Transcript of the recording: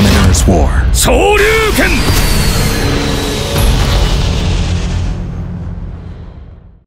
Commoners' War. Soryuken!